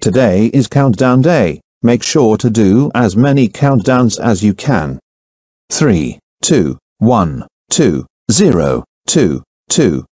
Today is countdown day. Make sure to do as many countdowns as you can. 3, 2, 1, 2, 0, 2, 2,